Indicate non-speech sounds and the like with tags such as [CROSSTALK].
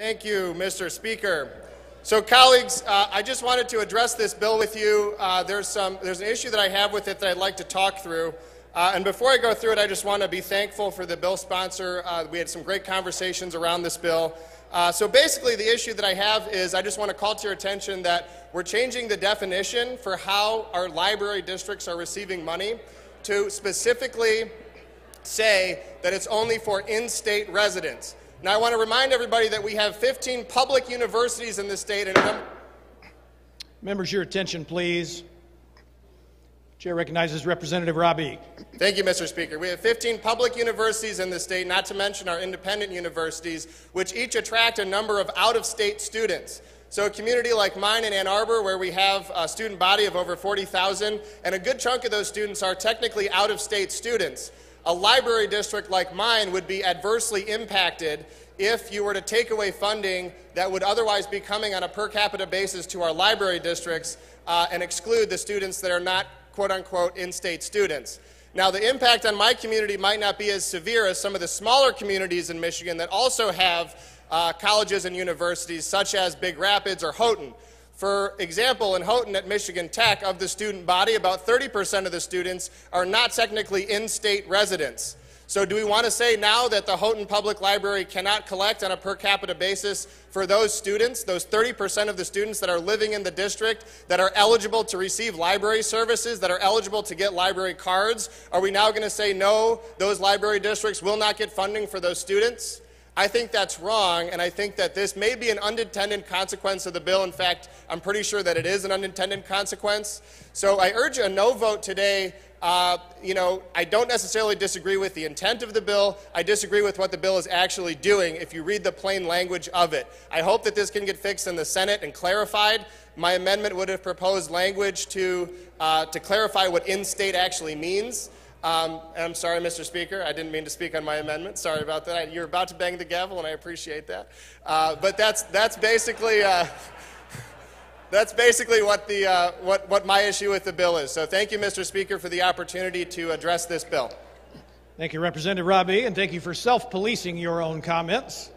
Thank you, Mr. Speaker. So, colleagues, uh, I just wanted to address this bill with you. Uh, there's, some, there's an issue that I have with it that I'd like to talk through. Uh, and before I go through it, I just want to be thankful for the bill sponsor. Uh, we had some great conversations around this bill. Uh, so basically, the issue that I have is I just want to call to your attention that we're changing the definition for how our library districts are receiving money to specifically say that it's only for in-state residents. Now, I want to remind everybody that we have 15 public universities in the state. And Members, your attention, please. Chair recognizes Representative Rabhi. Thank you, Mr. Speaker. We have 15 public universities in the state, not to mention our independent universities, which each attract a number of out-of-state students. So a community like mine in Ann Arbor, where we have a student body of over 40,000, and a good chunk of those students are technically out-of-state students a library district like mine would be adversely impacted if you were to take away funding that would otherwise be coming on a per capita basis to our library districts uh, and exclude the students that are not quote unquote in state students. Now, the impact on my community might not be as severe as some of the smaller communities in Michigan that also have uh, colleges and universities, such as Big Rapids or Houghton. For example, in Houghton at Michigan Tech, of the student body, about 30% of the students are not technically in state residents. So, do we want to say now that the Houghton Public Library cannot collect on a per capita basis for those students, those 30% of the students that are living in the district that are eligible to receive library services, that are eligible to get library cards? Are we now going to say no, those library districts will not get funding for those students? I think that's wrong, and I think that this may be an unintended consequence of the bill. In fact, I'm pretty sure that it is an unintended consequence. So I urge a no vote today. Uh, you know, I don't necessarily disagree with the intent of the bill. I disagree with what the bill is actually doing if you read the plain language of it. I hope that this can get fixed in the Senate and clarified. My amendment would have proposed language to, uh, to clarify what in state actually means. Um, I'm sorry, Mr. Speaker. I didn't mean to speak on my amendment. Sorry about that. You're about to bang the gavel, and I appreciate that. Uh, but that's, that's basically. Uh, [LAUGHS] that's basically what, the, uh, what, what my issue with the bill is. So thank you, Mr. Speaker, for the opportunity to address this bill. Thank you, Representative Rabhi, and thank you for self policing your own comments.